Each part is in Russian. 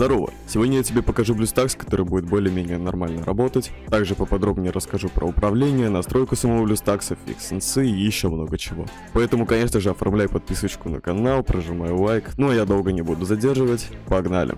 Здорово! Сегодня я тебе покажу BlueStacks, который будет более-менее нормально работать. Также поподробнее расскажу про управление, настройку самого BlueStacks, фикс и еще много чего. Поэтому, конечно же, оформляй подписочку на канал, прожимай лайк. Ну а я долго не буду задерживать. Погнали!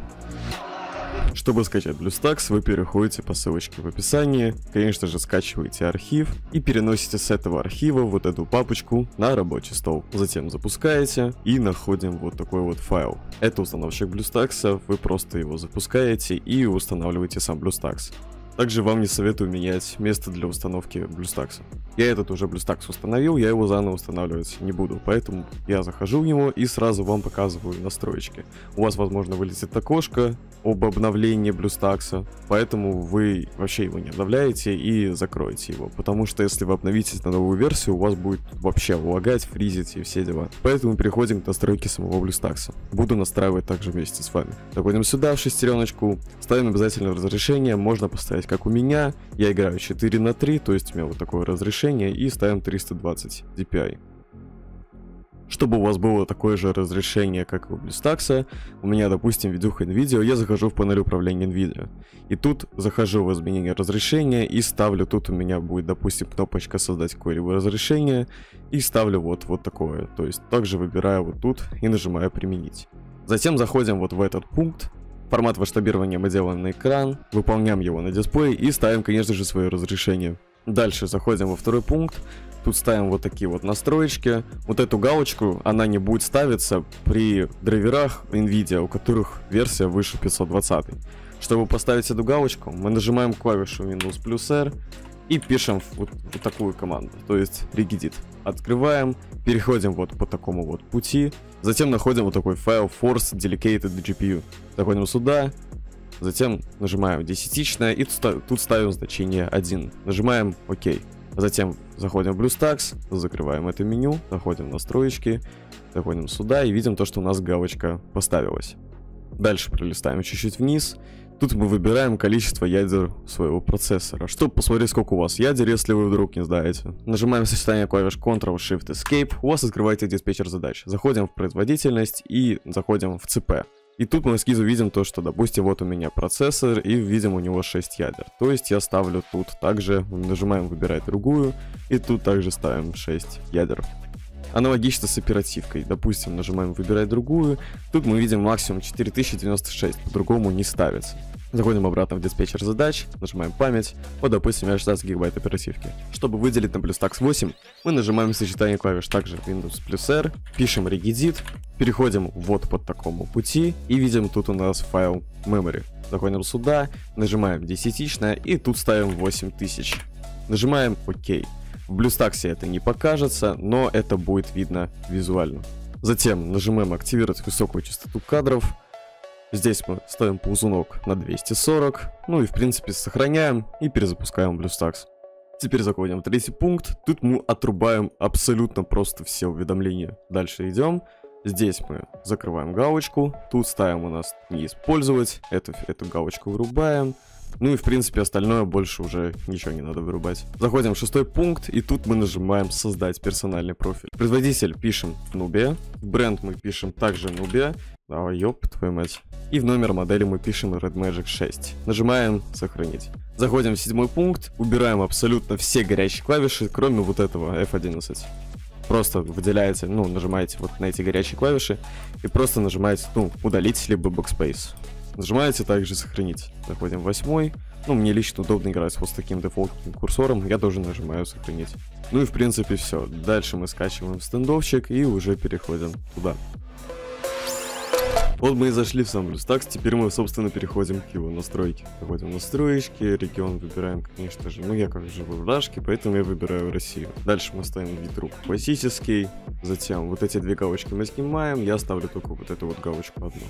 Чтобы скачать BlueStacks, вы переходите по ссылочке в описании, конечно же скачиваете архив и переносите с этого архива вот эту папочку на рабочий стол. Затем запускаете и находим вот такой вот файл. Это установщик BlueStacks, вы просто его запускаете и устанавливаете сам BlueStacks. Также вам не советую менять место для установки BlueStacks. Я этот уже BlueStacks установил, я его заново устанавливать не буду, поэтому я захожу в него и сразу вам показываю настройки. У вас, возможно, вылезет окошко об обновлении BlueStacks, поэтому вы вообще его не обновляете и закроете его, потому что если вы обновитесь на новую версию, у вас будет вообще лагать, фризить и все дела. Поэтому переходим к настройке самого BlueStacks. Буду настраивать также вместе с вами. Заходим сюда, в шестереночку, ставим обязательно разрешение, можно поставить есть как у меня, я играю 4 на 3, то есть у меня вот такое разрешение, и ставим 320 DPI. Чтобы у вас было такое же разрешение, как у BlueStacks, у меня, допустим, видюха NVIDIA, я захожу в панель управления NVIDIA. И тут захожу в изменение разрешения и ставлю, тут у меня будет, допустим, кнопочка создать какое-либо разрешение, и ставлю вот, вот такое. То есть также выбираю вот тут и нажимаю применить. Затем заходим вот в этот пункт, Формат масштабирования мы делаем на экран, выполняем его на дисплей и ставим, конечно же, свое разрешение. Дальше заходим во второй пункт. Тут ставим вот такие вот настроечки. Вот эту галочку, она не будет ставиться при драйверах NVIDIA, у которых версия выше 520. Чтобы поставить эту галочку, мы нажимаем клавишу Windows плюс R и пишем вот, вот такую команду, то есть regedit. Открываем, переходим вот по такому вот пути, затем находим вот такой файл force delegated GPU. Заходим сюда, затем нажимаем десятичное и тут ставим значение 1. Нажимаем ОК. Затем заходим в BlueStacks, закрываем это меню, заходим в настройки, заходим сюда и видим то, что у нас галочка поставилась. Дальше пролистаем чуть-чуть вниз Тут мы выбираем количество ядер своего процессора, чтобы посмотреть, сколько у вас ядер, если вы вдруг не знаете. Нажимаем сочетание клавиш Ctrl-Shift-Escape, у вас открывается диспетчер задач. Заходим в производительность и заходим в ЦП. И тут мы снизу видим то, что, допустим, вот у меня процессор, и видим у него 6 ядер. То есть я ставлю тут также, нажимаем выбирать другую, и тут также ставим 6 ядер. Аналогично с оперативкой. Допустим, нажимаем выбирать другую, тут мы видим максимум 4096, по-другому не ставится. Заходим обратно в диспетчер задач, нажимаем память, вот допустим я 16 гигабайт оперативки. Чтобы выделить на BlueStacks 8, мы нажимаем сочетание клавиш также Windows плюс R, пишем regedit, переходим вот по такому пути и видим тут у нас файл memory. Заходим сюда, нажимаем десятичное и тут ставим 8000. Нажимаем ОК. В BlueStacks это не покажется, но это будет видно визуально. Затем нажимаем активировать высокую частоту кадров, Здесь мы ставим ползунок на 240, ну и в принципе сохраняем и перезапускаем BlueStacks. Теперь заходим в третий пункт, тут мы отрубаем абсолютно просто все уведомления. Дальше идем, здесь мы закрываем галочку, тут ставим у нас не использовать, эту, эту галочку вырубаем, ну и в принципе остальное больше уже ничего не надо вырубать. Заходим в шестой пункт и тут мы нажимаем создать персональный профиль. Производитель пишем Nubia, бренд мы пишем также Nubia, Давай, ёб твою мать. И в номер модели мы пишем Red Magic 6. Нажимаем «Сохранить». Заходим в седьмой пункт, убираем абсолютно все горячие клавиши, кроме вот этого F11. Просто выделяете, ну, нажимаете вот на эти горячие клавиши и просто нажимаете, ну, удалить либо Backspace. Нажимаете также «Сохранить». Заходим в восьмой. Ну, мне лично удобно играть вот с таким дефолтным курсором, я тоже нажимаю «Сохранить». Ну и в принципе все. Дальше мы скачиваем стендовчик и уже переходим туда. Вот мы и зашли в сам BlueStacks, теперь мы, собственно, переходим к его настройке. Заходим в настройки, регион выбираем, конечно же, ну я как живу в Рашке, поэтому я выбираю Россию. Дальше мы ставим вид рук классический, затем вот эти две галочки мы снимаем, я ставлю только вот эту вот галочку одну.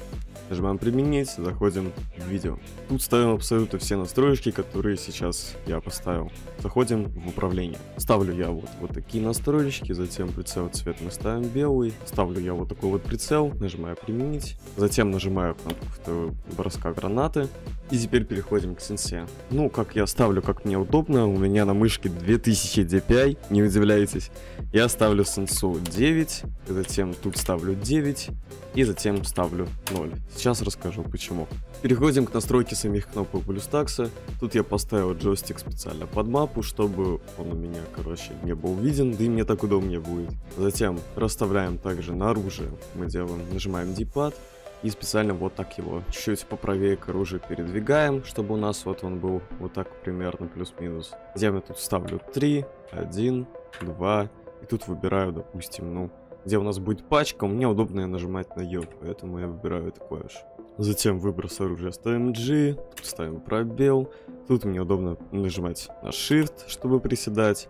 Нажимаем применить, заходим в видео. Тут ставим абсолютно все настройки, которые сейчас я поставил. Заходим в управление. Ставлю я вот, вот такие настройки, затем прицел цвет мы ставим белый. Ставлю я вот такой вот прицел, нажимаю применить. Затем нажимаю кнопку броска гранаты. И теперь переходим к сенсе. Ну, как я ставлю, как мне удобно. У меня на мышке 2000 DPI, не удивляйтесь. Я ставлю сенсу 9, затем тут ставлю 9 и затем ставлю 0. Сейчас расскажу почему. Переходим к настройке самих кнопок BlueStacks. Тут я поставил джойстик специально под мапу, чтобы он у меня, короче, не был виден, да и мне так удобнее будет. Затем расставляем также на оружие. Мы делаем, нажимаем D-pad и специально вот так его чуть-чуть поправее к оружию передвигаем, чтобы у нас вот он был вот так примерно плюс-минус. Я тут ставлю 3, 1, 2, и тут выбираю, допустим, ну, где у нас будет пачка, мне удобно нажимать на Е, поэтому я выбираю эту клавишу. Затем выброс оружия ставим G, тут ставим пробел, тут мне удобно нажимать на Shift, чтобы приседать.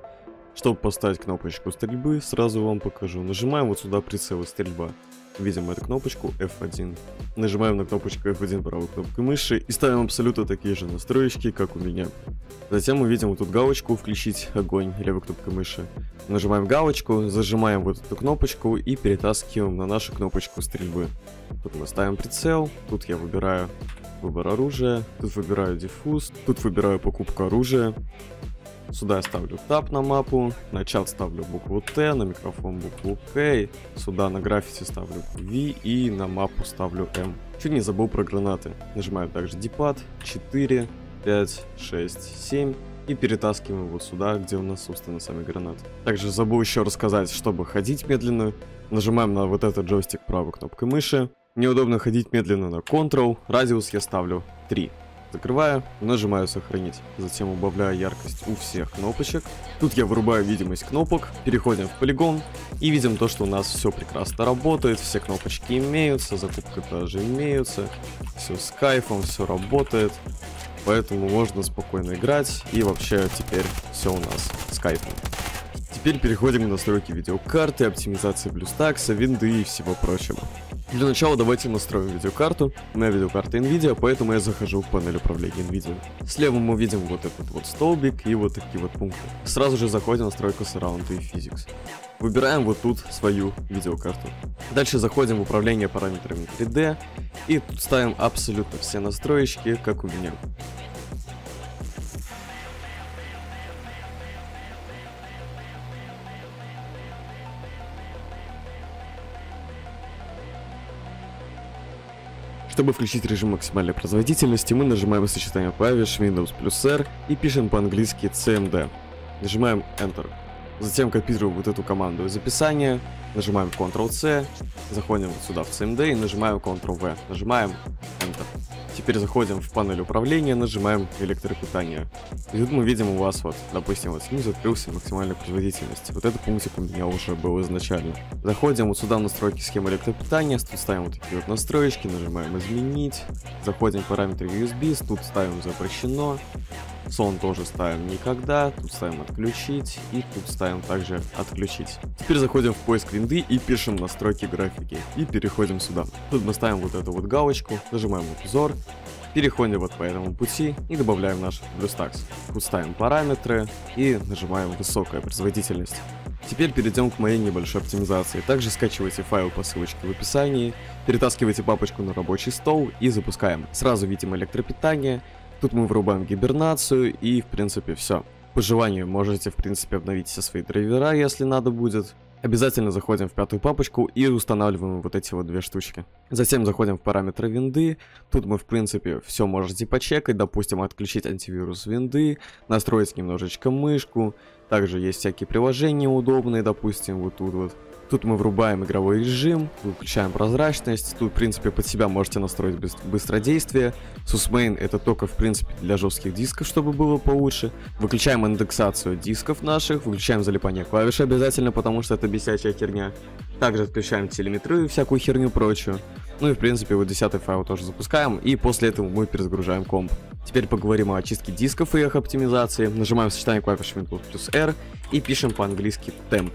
Чтобы поставить кнопочку стрельбы, сразу вам покажу. Нажимаем вот сюда прицел стрельба видим эту кнопочку F1. Нажимаем на кнопочку F1 правой кнопкой мыши и ставим абсолютно такие же настроечки, как у меня. Затем мы видим вот тут галочку «Включить огонь» левой кнопкой мыши. Нажимаем галочку, зажимаем вот эту кнопочку и перетаскиваем на нашу кнопочку стрельбы. Тут мы ставим прицел, тут я выбираю выбор оружия, тут выбираю диффуз, тут выбираю покупку оружия, Сюда я ставлю тап на мапу, на чат ставлю букву Т, на микрофон букву К, сюда на граффити ставлю V и на мапу ставлю M. Чуть не забыл про гранаты. Нажимаю также дипад 4, 5, 6, 7 и перетаскиваем вот сюда, где у нас, собственно, сами гранаты. Также забыл еще рассказать, чтобы ходить медленно. Нажимаем на вот этот джойстик правой кнопкой мыши. Неудобно ходить медленно на Ctrl, радиус я ставлю 3. Закрываю, нажимаю сохранить. Затем убавляю яркость у всех кнопочек. Тут я вырубаю видимость кнопок, переходим в полигон и видим то, что у нас все прекрасно работает, все кнопочки имеются, закупка тоже имеются, все с кайфом, все работает. Поэтому можно спокойно играть и вообще теперь все у нас с кайфом. Теперь переходим к настройке видеокарты, оптимизации BlueStacks, винды и всего прочего. Для начала давайте настроим видеокарту. У меня видеокарта NVIDIA, поэтому я захожу в панель управления NVIDIA. Слева мы видим вот этот вот столбик и вот такие вот пункты. Сразу же заходим в настройку Surround и Physics. Выбираем вот тут свою видеокарту. Дальше заходим в управление параметрами 3D и тут ставим абсолютно все настроечки, как у меня. Чтобы включить режим максимальной производительности, мы нажимаем сочетание клавиш Windows плюс R и пишем по-английски CMD. Нажимаем Enter. Затем копируем вот эту команду из описания, нажимаем Ctrl-C, заходим вот сюда в CMD и нажимаем Ctrl-V. Нажимаем Enter. Теперь заходим в панель управления, нажимаем электропитание. И тут мы видим у вас вот, допустим, вот снизу открылся максимальная производительность. Вот этот пунктик у меня уже был изначально. Заходим вот сюда в настройки схемы электропитания, тут ставим вот такие вот настроечки, нажимаем изменить. Заходим в параметры USB, тут ставим запрещено. Сон тоже ставим никогда, тут ставим отключить и тут ставим также отключить. Теперь заходим в поиск винды и пишем настройки графики и переходим сюда. Тут мы ставим вот эту вот галочку, нажимаем обзор, переходим вот по этому пути и добавляем наш BlueStacks. Тут ставим параметры и нажимаем высокая производительность. Теперь перейдем к моей небольшой оптимизации. Также скачивайте файл по ссылочке в описании, перетаскивайте папочку на рабочий стол и запускаем. Сразу видим электропитание, Тут мы врубаем гибернацию и, в принципе, все. По желанию можете, в принципе, обновить все свои драйвера, если надо будет. Обязательно заходим в пятую папочку и устанавливаем вот эти вот две штучки. Затем заходим в параметры винды. Тут мы, в принципе, все можете почекать. Допустим, отключить антивирус винды, настроить немножечко мышку. Также есть всякие приложения удобные, допустим, вот тут вот. Тут мы врубаем игровой режим, выключаем прозрачность. Тут, в принципе, под себя можете настроить быстродействие. Susmain это только, в принципе, для жестких дисков, чтобы было получше. Выключаем индексацию дисков наших, выключаем залипание клавиш обязательно, потому что это бесячая херня. Также отключаем телеметрию и всякую херню прочую. Ну и, в принципе, вот 10 файл тоже запускаем, и после этого мы перезагружаем комп. Теперь поговорим о очистке дисков и их оптимизации. Нажимаем сочетание клавиш Windows плюс R и пишем по-английски temp.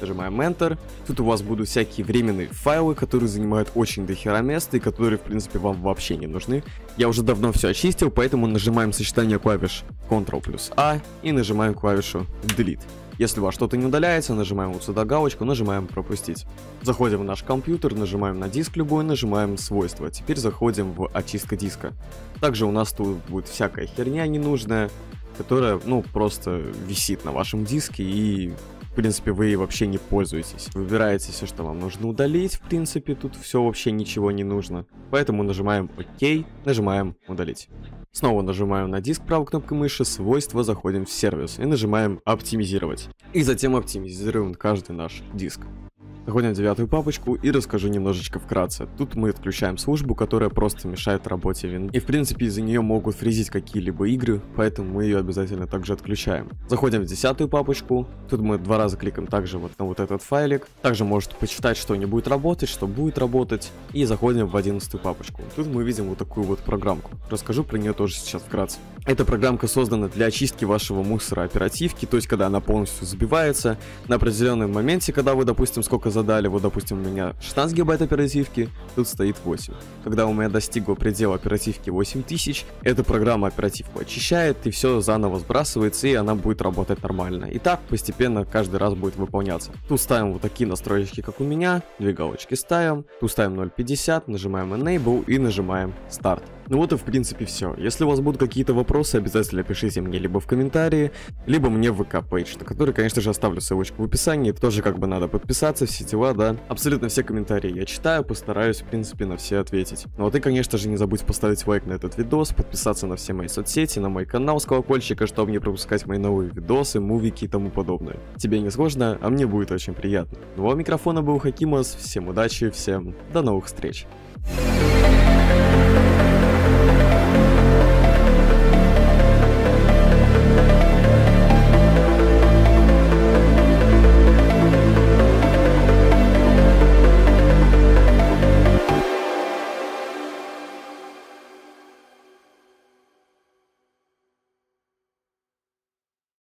Нажимаем Enter. Тут у вас будут всякие временные файлы, которые занимают очень дохера места и которые, в принципе, вам вообще не нужны. Я уже давно все очистил, поэтому нажимаем сочетание клавиш Ctrl плюс A и нажимаем клавишу Delete. Если у вас что-то не удаляется, нажимаем вот сюда галочку, нажимаем пропустить. Заходим в наш компьютер, нажимаем на диск любой, нажимаем свойства. Теперь заходим в очистка диска. Также у нас тут будет всякая херня ненужная, которая, ну, просто висит на вашем диске и принципе, вы вообще не пользуетесь. Выбираете все, что вам нужно удалить, в принципе, тут все вообще ничего не нужно. Поэтому нажимаем ОК, нажимаем удалить. Снова нажимаем на диск правой кнопкой мыши, свойства, заходим в сервис и нажимаем оптимизировать. И затем оптимизируем каждый наш диск. Заходим в девятую папочку и расскажу немножечко вкратце. Тут мы отключаем службу, которая просто мешает работе вин. И в принципе из-за нее могут фризить какие-либо игры, поэтому мы ее обязательно также отключаем. Заходим в десятую папочку. Тут мы два раза кликаем также вот на вот этот файлик. Также можете почитать, что не будет работать, что будет работать. И заходим в одиннадцатую папочку. Тут мы видим вот такую вот программку. Расскажу про нее тоже сейчас вкратце. Эта программка создана для очистки вашего мусора оперативки, то есть когда она полностью забивается. На определенном моменте, когда вы, допустим, сколько задали, вот, допустим, у меня 16 гигабайт оперативки, тут стоит 8. Когда у меня достигло предела оперативки 8000, эта программа оперативку очищает, и все заново сбрасывается, и она будет работать нормально. И так постепенно каждый раз будет выполняться. Тут ставим вот такие настройки, как у меня, две галочки ставим, тут ставим 0.50, нажимаем Enable и нажимаем Start. Ну вот и в принципе все. Если у вас будут какие-то вопросы, обязательно пишите мне либо в комментарии, либо мне в ВК-пейдж, на который, конечно же, оставлю ссылочку в описании. Тоже как бы надо подписаться, все дела, да. Абсолютно все комментарии я читаю, постараюсь, в принципе, на все ответить. Ну вот и, конечно же, не забудь поставить лайк на этот видос, подписаться на все мои соцсети, на мой канал с колокольчика, чтобы не пропускать мои новые видосы, мувики и тому подобное. Тебе не сложно, а мне будет очень приятно. Ну а у микрофона был Хакимас, всем удачи, всем до новых встреч. You